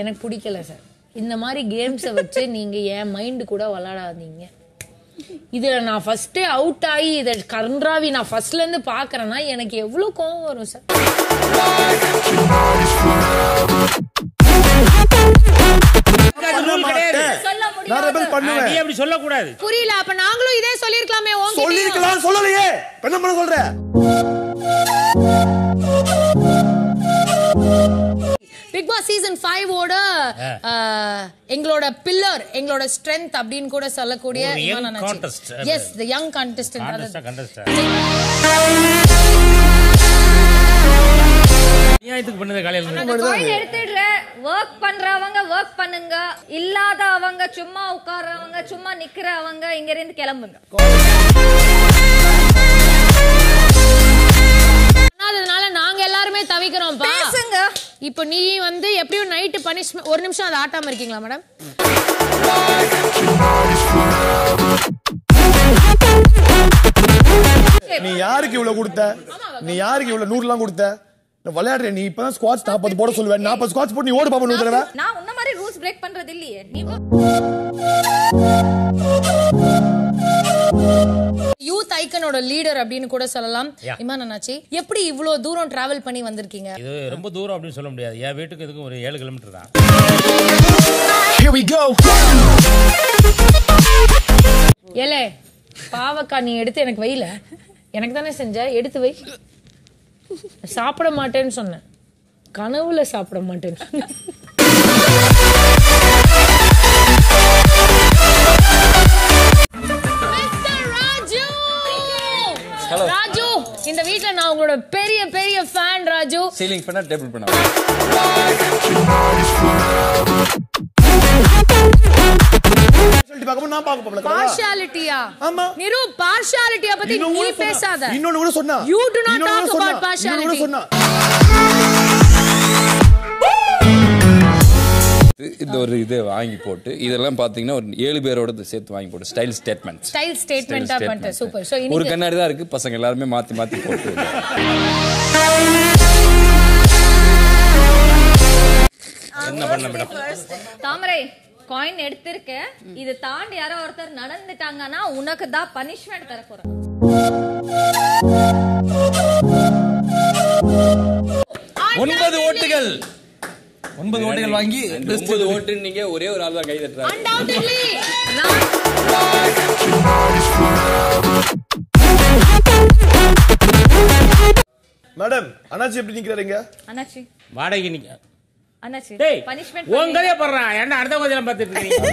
எனக்கு பிடிக்கல சார். இந்த மாதிரி கேம்ஸை வச்சு நீங்க என் மைண்டு கூட விளையாடாதீங்க இதுல நான் ஃபர்ஸ்டே அவுட் ஆகி இதை கன்றாவி நான் ஃபர்ஸ்ட்ல இருந்து பாக்குறேன்னா எனக்கு எவ்வளவு கோவம் வரும் சார். சொல்லக்கூடாது. புரியல அப்ப நாங்களும் இதே சொல்லிருக்கலாமே. சொல்லிருக்கலாம் சொல்லலையே. என்ன பண்ண சொல்ற? பிக் பாஸ் சீசன் ஃபைவ் ஓட எங்களோட பில்லர் எங்களோட ஸ்ட்ரென்த் அப்படின்னு கூட சொல்லக்கூடிய. எஸ் த யங் எடுத்துடுறேன் ஒர்க் பண்றவங்க ஒர்க் பண்ணுங்க. இல்லாதவங்க சும்மா உட்கார்றவங்க சும்மா நிக்கிறவங்க இங்க இருந்து கிளம்புங்க. இப்போ நீ வந்து எப்படியும் நைட்டு பனிஷ்மெண்ட் ஒரு நிமிஷம் அதை ஆட்டாம இருக்கீங்களா மேடம் நீ யாருக்கு இவ்வளவு கொடுத்த? நீ யாருக்கு இவ்வளவு நூறுலாம் கொடுத்த? நான் விளையாடுறேன் நீ இப்பதான் ஸ்குவாட்ஸ் நாற்பது போட சொல்லுவேன். நாற்பது ஸ்குவாட்ஸ் போட்டு நீ ஓடு பாப்பா நூறு தடவை. நான் உன்ன மாதிரி ரூல்ஸ் பிரேக் பண்றது இல்லையே. நீ ஐக்கனோட லீடர் அப்படின்னு கூட சொல்லலாம். இமான் அண்ணாச்சி எப்படி இவ்ளோ தூரம் டிராவல் பண்ணி வந்திருக்கீங்க? இது ரொம்ப தூரம் அப்படின்னு சொல்ல முடியாது. என் வீட்டுக்கு இதுக்கு ஒரு ஏழு கிலோமீட்டர் தான். ஏலே பாவக்கா நீ எடுத்து எனக்கு வைல எனக்கு தானே செஞ்ச? எடுத்து வை. சாப்பிட மாட்டேன்னு சொன்னேன். கனவுல சாப்பிட மாட்டேன்னு ராஜு இந்த வீட்ல நான் உங்களோட பெரிய பெரிய ஃபேன் ராஜு. சீலிங் பண்ணா டேபிள் பண்ணா பார்ஷியாலிட்டியா பத்தி நீ இன்னொன்னு கூட பேசாத சொன்னா. இன்னொன்னு கூட சொன்னா. You do not இன்னொன்னு talk கூட சொன்னா இந்த ஒரு இது வாங்கி போட்டு இதெல்லாம் பாத்தீங்கன்னா ஒரு ஏழு பேரோட சேர்த்து வாங்கி போட்டு ஸ்டைல் ஸ்டேட்மெண்ட் ஸ்டைல் ஸ்டேட்மெண்டா பண்ணிட்ட சூப்பர் ஒரு கண்ணாடி தான் இருக்கு பசங்க எல்லாருமே மாத்தி மாத்தி போட்டு. என்ன பண்ண மேடம்? தாமரை காயின் எடுத்திருக்க. இது தாண்டி யாரோ ஒருத்தர் நடந்துட்டாங்கன்னா உனக்கு தான் பனிஷ்மெண்ட் தர போறேன் ஒன்பது ஓட்டுகள். ஒன்பது ஓட்டுகள் வாங்கி ஒன்பது ஓட்டு நீங்க ஒரே ஒரு ஆள் தான் கை நான் மேடம் அண்ணாச்சி எப்படி நிக்கிறாருங்க? அண்ணாச்சி. வாடகை நீங்க. அண்ணாச்சி டேய் பனிஷ்மெண்ட் உன் கதையை போடுறான் என்ன அடுத்த கதையெல்லாம் பார்த்துட்டு இருக்கீங்க?